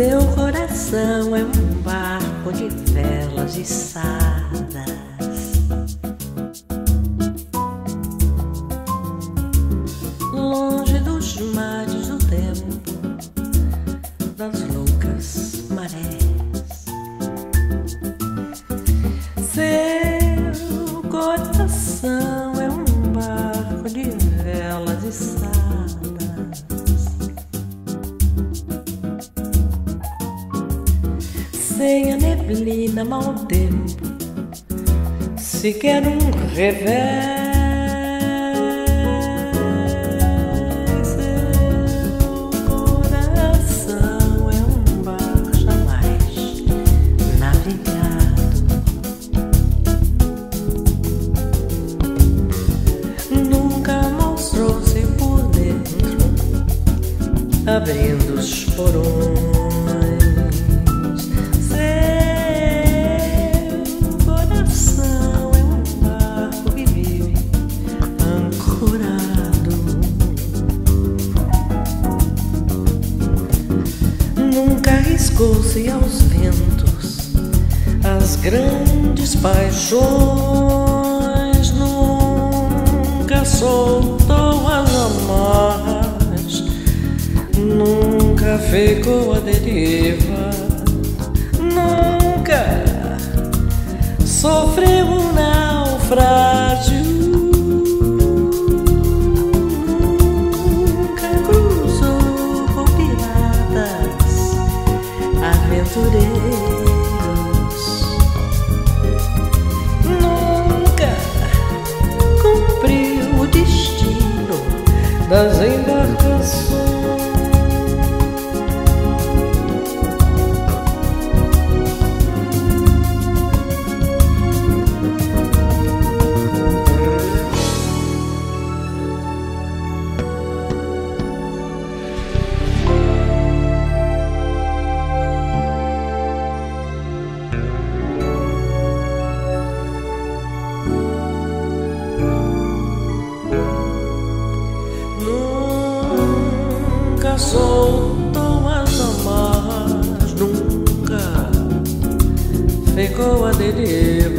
Seu coração é um barco de velas içadas. Neblina, mau tempo, sequer um revés. Seu coração é um bar jamais navegado. Nunca mostrou-se por dentro, abrindo os porões. Arriscou-se aos ventos, as grandes paixões, nunca soltou as amarras, nunca ficou a deriva, nunca sofreu um naufrágio. Aventureiros. Nunca cumpriu o destino das soltou as amarras, nunca ficou a deriva.